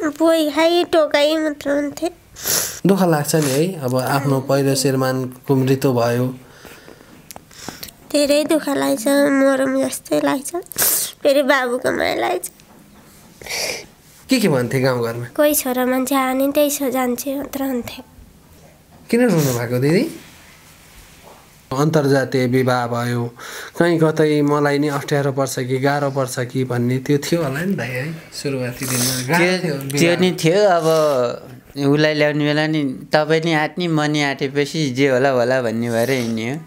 पोइ खाइ टोकाइ मात्र हुन्थे दुःख लाग्छ नि है अब आफ्नो पहिलो श्रीमानको मृत्यु भयो। धेरै दुःख लाग्छ मरम जस्तै लाग्छ फेरि बाबुको माया लाग्छ। के के भन्थे गाउँघरमा? कोही छोरा मान्छे आने त्यही छ जान्छे मात्र हुन्थे। किन रुनु भएको दिदी? अन्तर्जातीय विवाह भयो। कहीँ कतै मलाई नि अप्ठ्यारो पर्छ कि गाह्रो पर्छ कि भन्ने त्यो थियो होला नि दाइ है। सुरुवाती दिनमा त्यो। नि थियो अब उसलाई ल्याउने बेला नि तपाईँ नि आँट्ने म नि आँटेपछि जे होला होला भन्ने भएर हिँड्ने हो।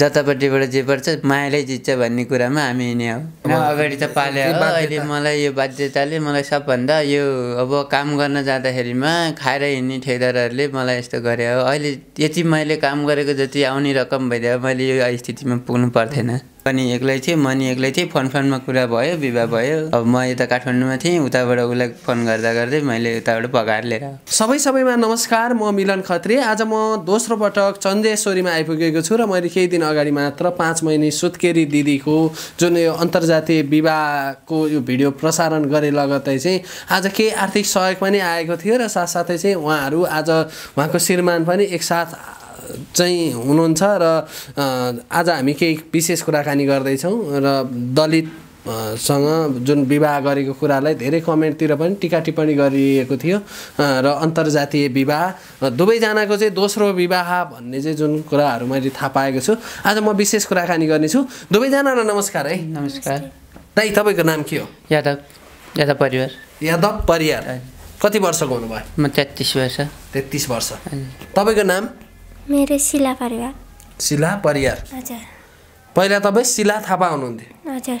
जतापट्टिबाट जे पर्छ मायाले जित्छ भन्ने कुरामा हामी हिँड्ने हो अगाडि त पाले हो। अहिले मलाई यो बाध्यताले मलाई सबभन्दा यो अब काम गर्न जाँदाखेरिमा खाएर हिँड्ने ठेकदारहरूले मलाई यस्तो गरे हो अहिले यति मैले काम गरेको जति आउने रकम भइदियो मैले यो स्थितिमा पुग्नु पर्थेन पनि एक्लै थिएँ म नि एक्लै थिएँ। फोन फोनमा कुरा भयो विवाह भयो। अब म यता काठमाडौँमा थिएँ उताबाट उसलाई फोन गर्दा गर्दै मैले उताबाट भगाएर लिएर। सबै सबैमा नमस्कार म मिलन खत्री। आज म दोस्रो पटक चन्देश्वरीमा आइपुगेको छु र मैले केही दिन अगाडि मात्र पाँच महिने सुत्केरी दिदीको जुन यो अन्तर्जातीय विवाहको यो भिडियो प्रसारण गरे लगतै चाहिँ आज केही आर्थिक सहयोग पनि आएको थियो र साथसाथै चाहिँ उहाँहरू आज उहाँको श्रीमान पनि एकसाथ चाहिँ हुनुहुन्छ र आज हामी केही विशेष कुराकानी गर्दैछौँ र दलित सँग जुन विवाह गरेको कुरालाई धेरै कमेन्टतिर पनि टिका टिप्पणी गरिएको थियो र अन्तर्जातीय विवाह दुवैजनाको चाहिँ दोस्रो विवाह भन्ने चाहिँ जुन कुराहरू मैले थाहा पाएको छु। आज म विशेष कुराकानी गर्नेछु। दुवैजनालाई नमस्कार है। नमस्कार। दाइ तपाईँको नाम के हो? यादव। यादव परिवार। यादव परियार कति वर्षको हुनुभयो? म तेत्तिस वर्ष। तेत्तिस वर्ष। तपाईँको नाम? मेरो शिला परिवार। शिला परियार हजुर। पहिला तपाईँ शिला थापा हुनुहुन्थ्यो। हजुर।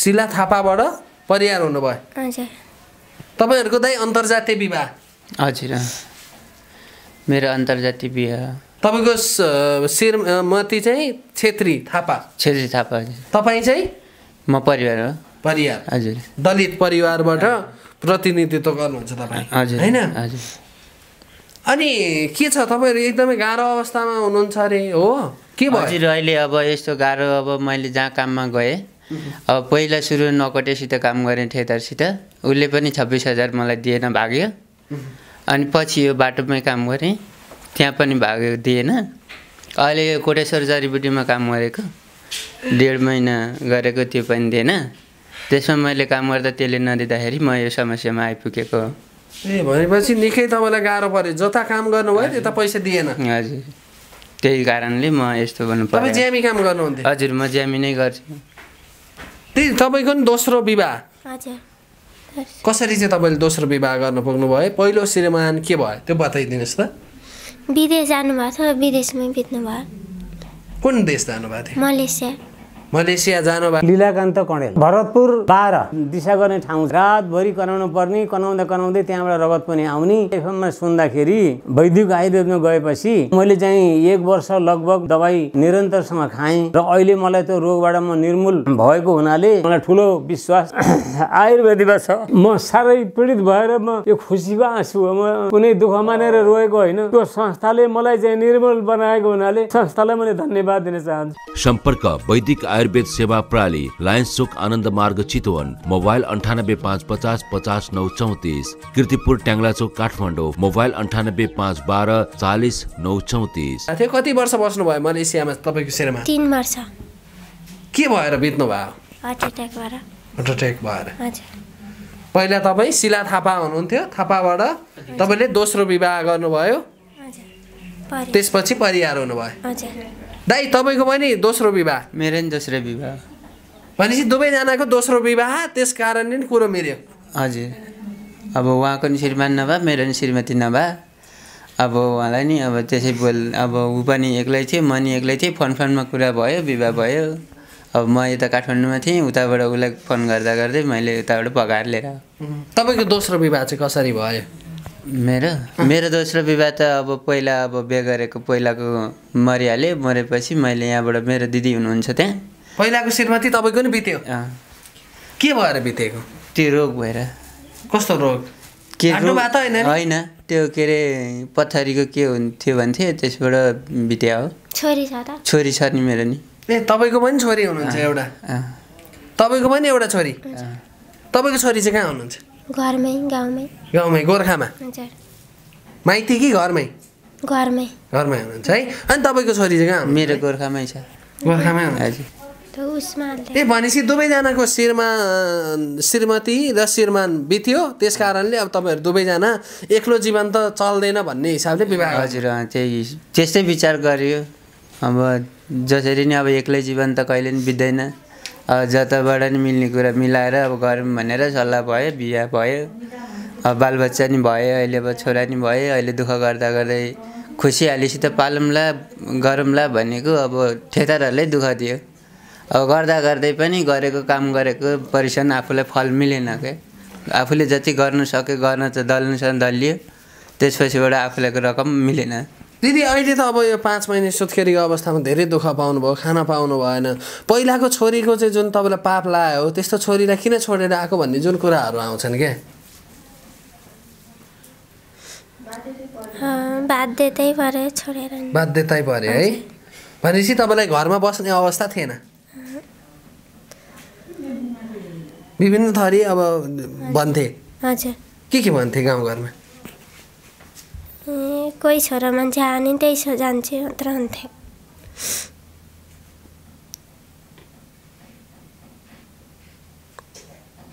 शिला थापाबाट परियार हुनुभयो। हजुर। तपाईँहरूको दाइ अन्तर्जातीय विवाह? हजुर। मेरो अन्तर्जातीय बिहा तपाईँको श्रीमती चाहिँ छेत्री थापा। छेत्री थापा हजुर। तपाईँ चाहिँ? म परिवार हो। परियार हजुर। दलित परिवारबाट प्रतिनिधित्व गर्नुहुन्छ तपाईँ। हजुर होइन? हजुर। अनि के छ तपाईँहरू एकदमै गाह्रो अवस्थामा हुनुहुन्छ अरे हो? के भयो? हजुर अहिले अब यस्तो गाह्रो अब मैले जहाँ काममा गएँ अब पहिला सुरु नकटेसित काम गरेँ ठेकदारसित उसले पनि छब्बिस हजार मलाई दिएन भाग्यो। अनि पछि यो बाटोमै काम गरेँ त्यहाँ पनि भाग्यो दिएन। अहिले यो कोटेश्वर जडीबुटीमा काम गरेको डेढ महिना गरेको त्यो पनि दिएन। त्यसमा मैले काम गर्दा त्यसले नदिँदाखेरि म यो समस्यामा आइपुगेको ए भनेपछि निकै तपाईँलाई गाह्रो पऱ्यो। जता काम गर्नुभयो त्यता पैसा दिएन। हजुर। त्यही कारणले म यस्तो गर्नु तपाईँ ज्यामी काम गर्नुहुन्थ्यो? हजुर म ज्यामी नै गर्छु। त्यही तपाईँको नि दोस्रो विवाह। हजुर। कसरी चाहिँ तपाईँले दोस्रो विवाह गर्न पुग्नुभयो पहिलो श्रीमान के भयो? त्यो बताइदिनुहोस् त। विदेश जानुभएको थियो विदेशमै बित्नु भयो कुन देश जानुभएको थियो? मलेसिया। मलेसिया जानुभएको लीलाकान्त कणेल। भरतपुर बाह्र। दिशा गर्ने ठाउँ रातभरि कराउनु पर्ने कनाउँदा कनाउँदै त्यहाँबाट रगत पनि आउने। एफएममा सुन्दाखेरि वैदिक आयुर्वेदमा गएपछि मैले चाहिँ एक वर्ष लगभग दबाई निरन्तरसँग खाएँ र अहिले मलाई त्यो रोगबाट म निर्मूल भएको हुनाले मलाई ठुलो विश्वास आयुर्वेदमा छ। म साह्रै पीडित भएर म यो खुसीको आँसु हो। म कुनै दुःख मानेर रोएको होइन। त्यो संस्थाले मलाई चाहिँ निर्मूल बनाएको हुनाले संस्थालाई मैले धन्यवाद दिन चाहन्छु। सम्पर्क वैदिक आयुर्वेद सेवा प्रणाली लायन्स चोक आनन्द मार्ग चितवन मोबाइल अन्ठानब्बे पाँच पचास पचास नौ चौतिस किर्तिपुर ट्याङ्ला चोक काठमाडौँ मोबाइल अन्ठानब्बे पाँच बाह्र चालिस नौ चौतिस। कति वर्ष बस्नुभयो मलेसियामा तपाईँको श्रीमान तिन वर्ष। के भएर बित्नु भयो हार्ट एट्याकबाट हार्ट एट्याक भएर। हजुर। पहिला तपाईँ शिला थापा हुनुहुन्थ्यो थापाबाट तपाईँले दोस्रो विवाह गर्नुभयो। त्यसपछि परिवार हुनुभयो। दाइ तपाईँको पनि दोस्रो विवाह। मेरो नि दोस्रो विवाह। भनेपछि दुवैजनाको दोस्रो विवाह त्यस कारणले नि कुरो मिल्यो। हजुर। अब उहाँको नि श्रीमान नभए मेरो नि श्रीमती नभए। अब उहाँलाई नि अब त्यसै बोल अब ऊ पनि एक्लै थियो म नि एक्लै थिएँ। फोन फोनमा कुरा भयो विवाह भयो। अब म यता काठमाडौँमा थिएँ उताबाट उसलाई फोन गर्दा गर्दै मैले उताबाट भगाएर लिएर। तपाईँको दोस्रो विवाह चाहिँ कसरी भयो? मेरो? मेरो दोस्रो विवाह त अब पहिला अब बिहे गरेको पहिलाको मरिहाल्यो मरेपछि मैले यहाँबाट मेरो दिदी हुनुहुन्छ त्यहाँ। पहिलाको श्रीमती तपाईँको नि बित्यो? के भएर बितेको? त्यो रोग भएर। कस्तो रोग? के होइन त्यो के अरे पथरीको के हुन्थ्यो भन्थे त्यसबाट बित्या हो। छोरी छ त। छोरी छ नि मेरो नि। ए तपाईँको पनि छोरी हुनुहुन्छ एउटा? तपाईँको पनि एउटा छोरी? तपाईँको छोरी चाहिँ कहाँ हुनुहुन्छ? घरमै गाउँमै। गाउँमै गोर्खामा? माइती कि घरमै? घरमै। घरमै हुनुहुन्छ है? अनि तपाईँको छोरी चाहिँ कहाँ मेरो गोर्खामै छ। गोर्खामै हुनुहुन्छ? ए भनेपछि दुवैजनाको शिरमा श्रीमती र श्रीमान बित्यो त्यस कारणले अब तपाईँहरू दुवैजना एक्लो जीवन त चल्दैन भन्ने हिसाबले विवाह। हजुर त्यही त्यस्तै विचार गरियो। अब जसरी नै अब एक्लै जीवन त कहिले पनि बित्दैन। जताबाट नि मिल्ने कुरा मिलाएर अब गरौँ भनेर सल्लाह भयो बिहा भयो। अब बालबच्चा नि भयो अहिले अब छोरा नि भयो अहिले दुःख गर्दा गर्दै खुसी हालीसित पालौँला गरौँला भनेको अब ठेदारहरूले दुःख दियो। अब गर्दा गर्दै पनि गरेको काम गरेको परिश्रम आफूलाई फल मिलेन क्या आफूले जति गर्नु सक्यो गर्न त दल्नु छ दलियो त्यसपछिबाट आफूलाई रकम मिलेन। दिदी अहिले त अब यो पाँच महिने सुत्केरीको अवस्थामा धेरै दुःख पाउनुभयो खाना पाउनु भएन पहिलाको छोरीको चाहिँ जुन तपाईँलाई पाप लाग्यो हो त्यस्तो छोरीलाई किन छोडेर आएको भन्ने जुन कुराहरू आउँछन् क्या बाध्यतै पऱ्यो है? भनेपछि तपाईँलाई घरमा बस्ने अवस्था थिएन? विभिन्न थरी अब भन्थे। के के भन्थे गाउँघरमा? कोही छोरा मान्छे आयो भने त्यही सो जान्छु मात्र हुन्थ्यो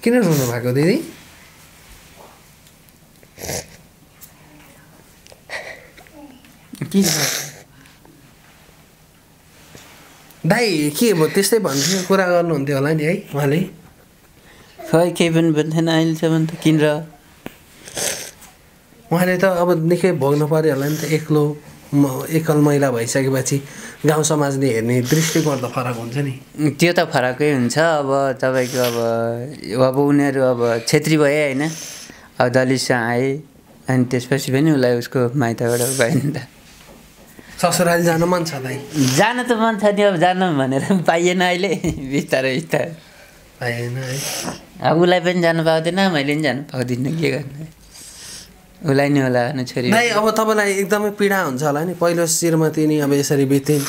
किन रुनु भएको दिदी? किन दाइ के भयो त्यस्तै भन्थ्यो कुरा गर्नुहुन्थ्यो होला नि है उहाँले। खै केही पनि भन्थेन अहिलेसम्म त किन र? उहाँले त अब निकै भोग्नु पऱ्यो होला नि त एक्लो एकल महिला भइसकेपछि गाउँ समाजले हेर्ने दृष्टिकोण त फरक हुन्छ नि। त्यो त फरकै हुन्छ अब तपाईँको अब अब उनीहरू अब छेत्री भए होइन अब दलितसँग आए अनि त्यसपछि पनि उसलाई उसको माइतबाट गयो नि त। ससुराली जान मन छ दाइ? जान त मन छ नि अब जानु भनेर पनि पाइएन अहिले बिस्तारै बिस्तारै। पाएन है। अब उसलाई पनि जानु पाउँदैन मैले पनि जानु पाउँदिनँ के गर्नु। उसलाई नि होला न छोरी दाइ अब तपाईँलाई एकदमै पीडा हुन्छ होला नि। पहिलो श्रीमती नि अब यसरी बितिन्।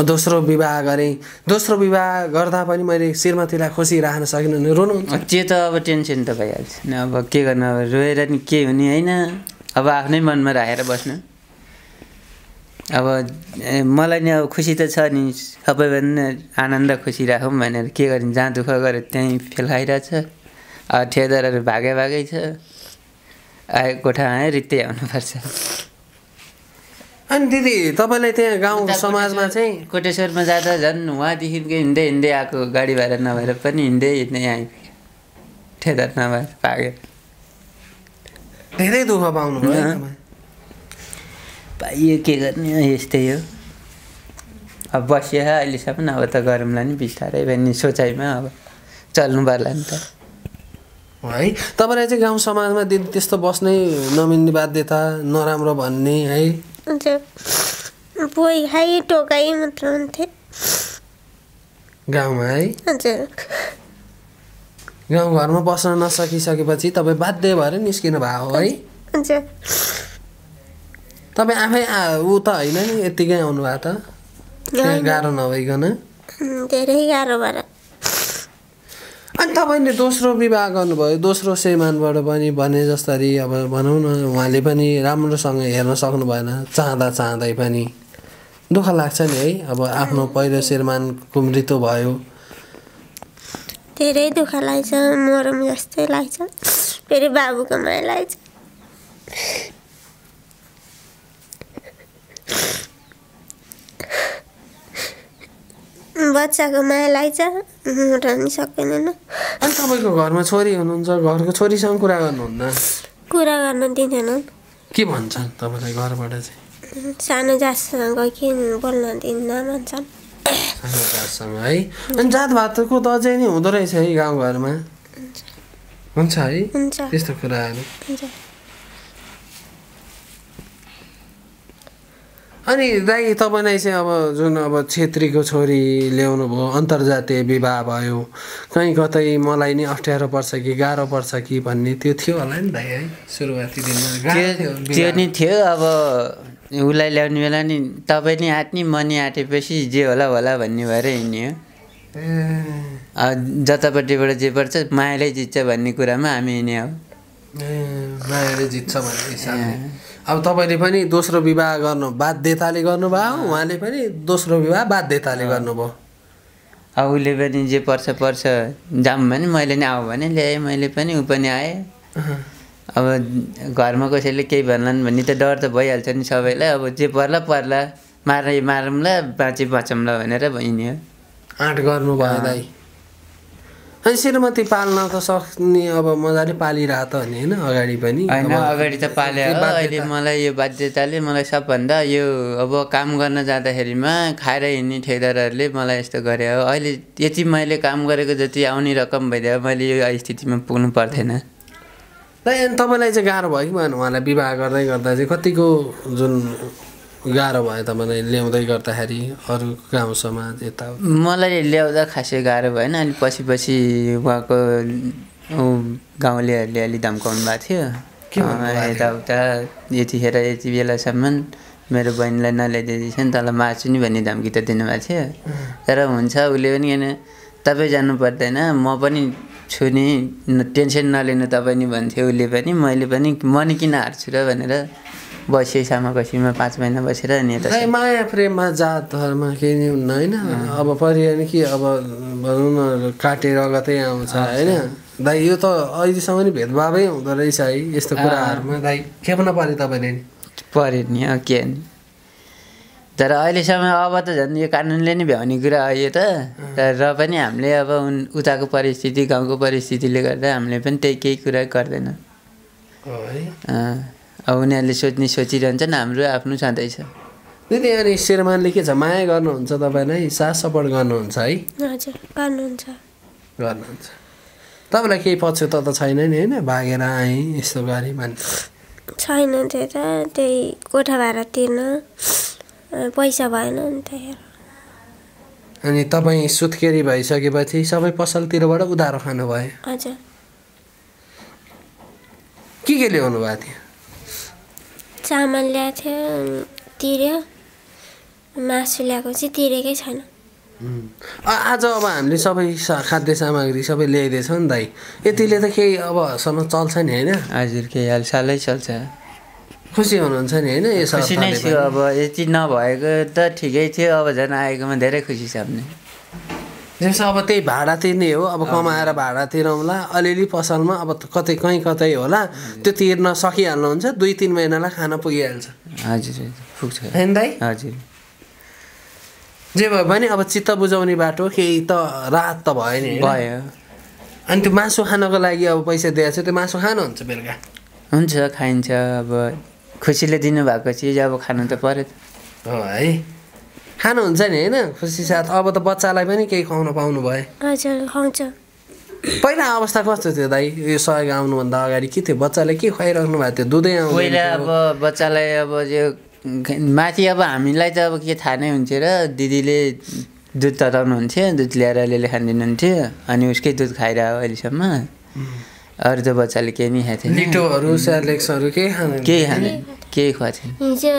दोस्रो विवाह गरेँ। दोस्रो विवाह गर्दा पनि मैले श्रीमतीलाई खुसी राख्न सकिनँ भने रुनुहुन्छ। त्यो त अब टेन्सन त भइहाल्छ। नि अब के गर्नु अब रोएर नि के हुने होइन। अब आफ्नै मनमा राखेर बस्नु। अब मलाई नि अब खुसी त छ नि। सबैभन्दा आनन्द खुसी राखौँ भनेर के गर्ने जहाँ दुःख गऱ्यो त्यहीँ फेल खाइरहेछ अब ठेदारहरू भागे भागै छ। आए कोठा आयो रित्तै आउनुपर्छ। अनि दिदी तपाईँलाई त्यहाँ गाउँ समाजमा चाहिँ कोटेश्वरमा जाँदा झन् उहाँदेखिको हिँड्दै हिँड्दै आएको गाडी भाडा नभएर पनि हिँड्दै हिँड्दै आइपुग्यो। ठेदार नभएर भाग्यो धेरै दुःख पाउनु। पाइयो के गर्ने यस्तै हो। अब बसियो अहिलेसम्म अब त गरौँला नि बिस्तारै भन्ने सोचाइमा अब चल्नु पर्ला नि त। है? तपाईँलाई चाहिँ गाउँ समाजमा दिदी त्यस्तो बस्नै नमिल्ने बाध्यता नराम्रो भन्ने है? पोइ खाइ टोकाइ मात्र गाउँमा है? हजुर। गाउँघरमा बस्न नसकिसकेपछि तपाईँ बाध्य भएर निस्किनु भएको हो? है तपाईँ आफै ऊ त होइन नि यत्तिकै आउनु भएको त। गाह्रो नभइकन। धेरै गाह्रो भएर। अनि तपाईँले दोस्रो विवाह गर्नुभयो दोस्रो श्रीमानबाट पनि भने जसरी अब भनौँ न उहाँले पनि राम्रोसँग हेर्न सक्नु भएन चाहँदा चाहँदै पनि। दुःख लाग्छ नि है अब आफ्नो पहिलो श्रीमानको मृत्यु भयो। धेरै दुःख लाग्छ मरम जस्तै लाग्छ फेरि बाबुको माया लाग्छ। बच्चाको माया लाग्छ रहनु सकिँदैन अनि तपाईँको घरमा छोरी हुनुहुन्छ घरको छोरीसँग कुरा गर्नुहुन्न? कुरा गर्न दिँदैनन्। के भन्छन् तपाईँलाई घरबाट चाहिँ? सानो जातसँग किन बोल्न दिन्न भन्छन्। सानो जातसँग है? अनि जातभातको त अझै नै हुँदो रहेछ है गाउँघरमा। हुन्छ है? त्यस्तो कुराहरू। अनि दाइ तपाईँलाई चाहिँ अब जुन अब छेत्रीको छोरी ल्याउनु भयो अन्तर्जातीय विवाह भयो कहीँ कतै मलाई नि अप्ठ्यारो पर्छ कि गाह्रो पर्छ कि भन्ने त्यो थियो होला नि दाइ है? सुरुवाती दिनमा त्यो। नि थियो अब उसलाई ल्याउने बेला नि तपाईँ नि आँट्ने म नि आँटेपछि जे होला होला भन्ने भएर हिँड्ने हो। ए। अब जतापट्टिबाट जे पर्छ मायाले जित्छ भन्ने कुरामा हामी हिँड्ने हो। ए, मायाले जित्छ भन्ने हिसाबले। अब तपाईँले पनि दोस्रो विवाह गर्नु बाध्यताले गर्नुभयो उहाँले पनि दोस्रो विवाह बाध्यताले गर्नुभयो। अब उसले पनि जे पर्छ पर्छ। जाऊँ भने मैले नि आऊ भने ल्याएँ मैले पनि ऊ पनि आएँ। अब घरमा कसैले केही भन्लान् भन्ने त डर त भइहाल्छ नि सबैलाई। अब जे पर्ला पर्ला। मारे मारौँला बाँचे बाँचौँला भनेर हिँड्यो आँट गर्नुभयो दाइ। अनि श्रीमती पाल्न त सक्ने अब मजाले पालिरहेको त नि होइन? अगाडि पनि। होइन अगाडि त पाले अहिले मलाई यो बाध्यताले मलाई सबभन्दा यो अब काम गर्न जाँदाखेरिमा खाएर हिँड्ने ठेकदारहरूले मलाई यस्तो गरे। हो अहिले यति मैले काम गरेको जति आउने रकम भइदियो मैले यो स्थितिमा पुग्नु पर्थेन। तपाईँलाई चाहिँ गाह्रो भयो कि भएन? उहाँलाई विवाह गर्दै गर्दा चाहिँ कतिको जुन गाह्रो भयो तपाईँलाई ल्याउँदै गर्दाखेरि अरू गाउँ समाज यता मलाई ल्याउँदा खासै गाह्रो भएन अनि पछि पछि उहाँको गाउँलेहरूले अलि धम्काउनु भएको थियो? यताउता यतिखेर यति बेलासम्म मेरो बहिनीलाई नल्याइदिएछ नि तँलाई मार्छु नि भन्ने धम्की त दिनुभएको थियो तर हुन्छ उसले पनि किन तपाईँ जानु पर्दैन म पनि छु न- टेन्सन नलिनु तपाईँ नि भन्थ्यो उसले पनि मैले पनि म नि किन हार्छु र भनेर बसेँ सामाकसीमा पाँच महिना बसेर यता दाइ माया प्रेममा जात धर्म केही नै हुन्न होइन? अब भने कि अब भनौँ न काटेर रगतै आउँछ होइन? दाइ यो त अहिलेसम्म नि भेदभावै हुँदो रहेछ है यस्तो कुराहरूमा। दाइ खेप्न पऱ्यो तपाईँले नि? पऱ्यो नि के नि तर अहिलेसम्म अब त झन् यो कानुनले नै भ्याउने कुरा हो यो त। तर र पनि हामीले अब उन उताको परिस्थिति गाउँको परिस्थितिले गर्दा हामीले पनि त्यही केही कुरा गर्दैन। अब उनीहरूले सोच्ने सोचिरहन्छन् हाम्रो आफ्नो छँदैछ। दिदी अनि श्रीमानले के छ? माया गर्नुहुन्छ तपाईँलाई? साथ सपोर्ट गर्नुहुन्छ है? हजुर गर्नुहुन्छ। गर्नुहुन्छ। तपाईँलाई केही पछुतो त छैन नि होइन? भागेर आएँ यस्तो गरेँ मान्छे छैन त्यो त त्यही कोठा भाडा तिर्न पैसा भएन नि त अनि तपाईँ सुत्केरी भइसकेपछि सबै पसलतिरबाट उधारो खानुभयो? हजुर। के के ल्याउनु भएको थियो? चामल ल्याएको थियो तिर्यो। मासु ल्याएको चाहिँ तिरेकै छैन। आ- आज अब हामीले सबै खाद्य सामग्री सबै ल्याइदिएछौँ नि दाइ। यतिले त केही अबसम्म चल्छ नि होइन? हजुर केही हाल सालै चल्छ। खुसी हुनुहुन्छ नि होइन? यो खुसी नै पनि? अब यति नभएको त ठिकै थियो। अब झन् आएकोमा धेरै खुसी छ भने जस्तो अब त्यही भाडा तिर्ने हो। अब कमाएर भाडा तिरौँला अलिअलि पसलमा अब कतै कहीँ कतै होला। त्यो तिर्न सकिहाल्नुहुन्छ। दुई तिन महिनालाई खान पुगिहाल्छ। हजुर पुग्छ। होइन दाइ? हजुर। जे भयो भने अब चित्त बुझाउने बाटो केही त राहत त भयो नि? भयो। अनि त्यो मासु खानको लागि अब पैसा दिएको छ। त्यो मासु खानुहुन्छ बेलुका? हुन्छ खाइन्छ। अब खुसीले दिनुभएको चिज अब खानु त पऱ्यो। है। खानुहुन्छ नि होइन? खुसी साथ। अब त बच्चालाई पनि केही खुवाउन पाउनु भयो। हजुर खुवाउँछ। पहिला अवस्था कस्तो थियो दाइ? यो सहयोग आउनुभन्दा अगाडि के थियो? बच्चालाई के खुवाइराख्नु भएको थियो? दुधै आउँदैन पहिला। अब बच्चालाई अब यो माथि अब हामीलाई त अब के थाहा नै हुन्थ्यो र दिदीले दुध तताउनु हुन्थ्यो दुध ल्याएर अलिअलि खानिदिनुहुन्थ्यो अनि उसकै दुध खाइरह्यो अहिलेसम्म। अरू त बच्चाले केही नै खाएको थिएन। लिटोहरू सेलेक्सहरू केही खाँदैन। केही खुवाएको थिएन।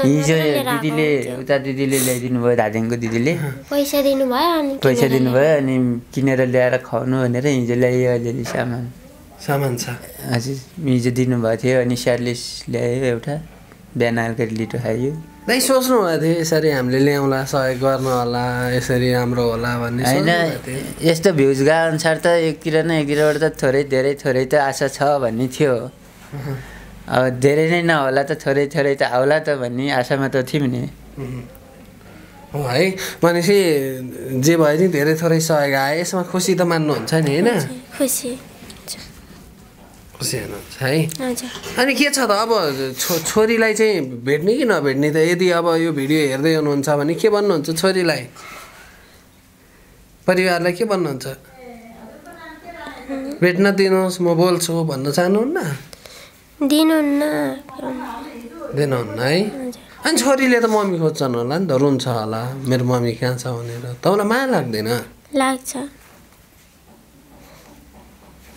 हिजो दिदीले। उता दिदीले ल्याइदिनु भयो धादिङको दिदीले। पैसा दिनुभयो अनि पैसा किनेर दिनुभयो अनि किनेर ल्याएर खुवाउनु भनेर हिजो ल्यायो अलिअलि सामान। सामान छ। हजुर हिजो दिनुभएको थियो अनि स्याडलिस ल्यायो एउटा। बिहान हल्का लिटो खायो। दाइ सोच्नु भएको थियो यसरी हामीले ल्याउँला सहयोग गर्नु होला यसरी राम्रो होला भन्ने होइन यस्तो भ्युज गए अनुसार त एकतिर न एकतिरबाट त थोरै धेरै थोरै त आशा छ भन्ने थियो। अब धेरै नै नहोला त थोरै थोरै त आउला त भन्ने आशामा त थियौँ नि। हो है भनेपछि जे भयो नि धेरै थोरै सहयोग आयो यसमा खुसी त मान्नुहुन्छ नि होइन? खुसी हुनुहुन्छ है? अनि के छ त अब छो छोरीलाई चाहिँ भेट्ने कि नभेट्ने त? यदि अब यो भिडियो हेर्दै हुनुहुन्छ भने के भन्नुहुन्छ छोरीलाई? परिवारलाई के भन्नुहुन्छ? भेट्न दिनुहोस् म बोल्छु भन्न चाहनुहुन्न? दिनुहुन्न। दिनुहुन्न है? अनि छोरीले त मम्मी खोज्छन् होला नि त रुन्छ होला। मेरो मम्मी कहाँ छ भनेर? तपाईँलाई माया लाग्दैन? लाग्छ।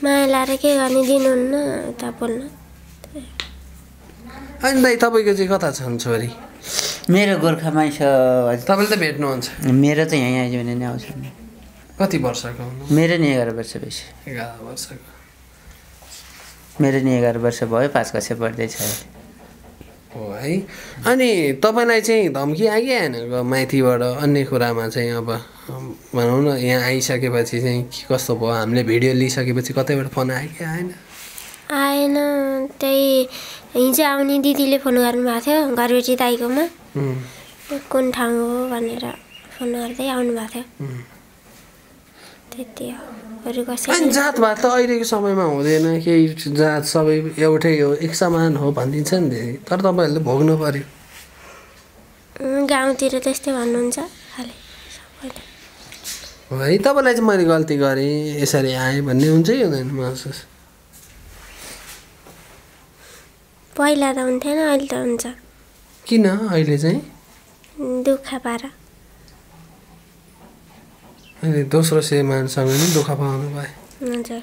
माया लाएर के गर्ने दिनुहुन्न उता बोल्न। अनि दाइ तपाईँको चाहिँ कता छन् छोरी? मेरो गोर्खामै छ हजुर। तपाईँले त भेट्नुहुन्छ। मेरो त यहीँ आइज भने नि आउँछ। नि कति वर्षको मेरो नि एघार वर्ष बेसी। एघार वर्षको। मेरो नि एघार वर्ष भयो पाँच कक्षा पढ्दैछ अहिले। हो है? अनि तपाईँलाई चाहिँ धम्की आयो कि ग- माथिबाट अन्य कुरामा चाहिँ अब भनौँ न यहाँ आइसकेपछि चाहिँ के कस्तो भयो? हामीले भिडियो लिइसकेपछि कतैबाट फोन आयो कि आएन। आएन। त्यही हिजो आउने दिदीले फोन गर्नुभएको थियो घरबेटी दाईकोमा उम्, कुन ठाउँ हो भनेर फोन गर्दै आउनुभएको थियो। उम्। त्यति हो। अरू अनि कसै जातभात त अहिलेको समयमा हुँदैन केही जात सबै एउटै हो एक समान हो भनिदिन्छ नि धेरै। तर तपाईँहरूले भोग्नु पर्यो। गाउँतिर त्यस्तै भन्नुहुन्छ। खालि है तपाईँलाई चाहिँ मैले गल्ती गरेँ यसरी आएँ भन्ने हुन्छ कि हुँदैन महसुस। पहिला त हुन्थेन अहिले त हुन्छ। किन अहिले चाहिँ? दुःख पार अहिले दोस्रो श्रीमानसँग नि दुःख पाउनु भयो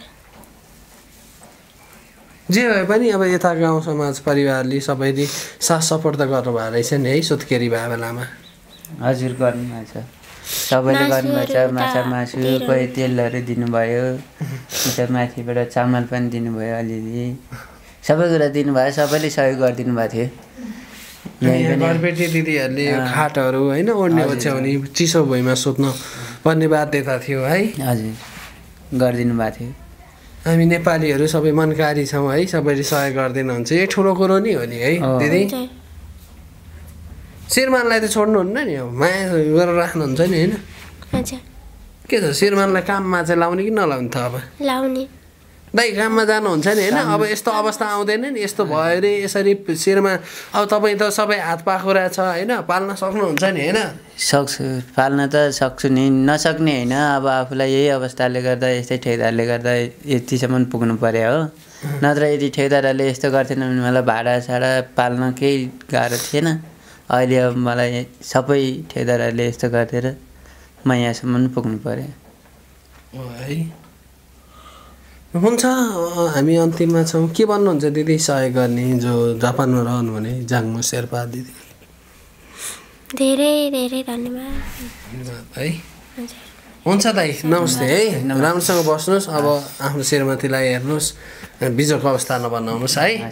जे भए पनि अब यता गाउँ समाज परिवारले सबैले साथ सपोर्ट त गर्नुभएको रहेछ नि है सुत्केरी भए बेलामा हजुर गर्नुभएको छ सबैले गर्नुभएको छ माछा मासु कोही तेलहरू दिनुभयो अन्त माथिबाट चामल पनि दिनुभयो अलिअलि सबै कुरा दिनुभयो सबैले सहयोग गरिदिनु भएको थियो घरबेटी दिदीहरूले। खाटहरू होइन ओढ्ने ओछ्याउने चिसो भुइँमा सुत्न पर्ने बाध्यता थियो है। हजुर गरिदिनु भएको थियो। हामी नेपालीहरू सबै मनकारी छौँ है सबैले सहयोग गरिदिनुहुन्छ यो ठुलो कुरो नि हो नि है। दिदी। श्रीमानलाई त छोड्नुहुन्न नि अब माया गरेर राख्नुहुन्छ नि होइन? हजुर। के छ श्रीमानलाई काममा चाहिँ लाउने कि नलाउने त अब? लाउने। दाइ काममा जानुहुन्छ नि होइन? अब यस्तो अवस्था आउँदैन नि यस्तो भयो अरे यसरी शिरमा अब तपाईँ त सबै हात पाखुरा छ होइन? पाल्न सक्नुहुन्छ नि होइन? सक्छु पाल्न त सक्छु नि नसक्ने होइन अब आफूलाई यही अवस्थाले गर्दा यस्तै ठेकदारले गर्दा यतिसम्म पुग्नु पऱ्यो हो। नत्र यदि ठेकदारहरूले यस्तो गर्थेन भने मलाई भाडासाडा पाल्न केही गाह्रो थिएन। अहिले अब मलाई सबै ठेकदारहरूले यस्तो गरिदिएर म यहाँसम्म पुग्नु पऱ्यो है? हुन्छ हामी अन्तिममा छौँ। के भन्नुहुन्छ दिदी? सहयोग गर्ने जो जापानमा रहनु भने जाङ्मो शेर्पा दिदी। धेरै धेरै धन्यवाद। धन्यवाद है। हुन्छ दाइ नमस्ते है। राम्रोसँग बस्नुहोस्। अब आफ्नो श्रीमतीलाई हेर्नुहोस्। बिजोको अवस्था नबनाउनुहोस् है।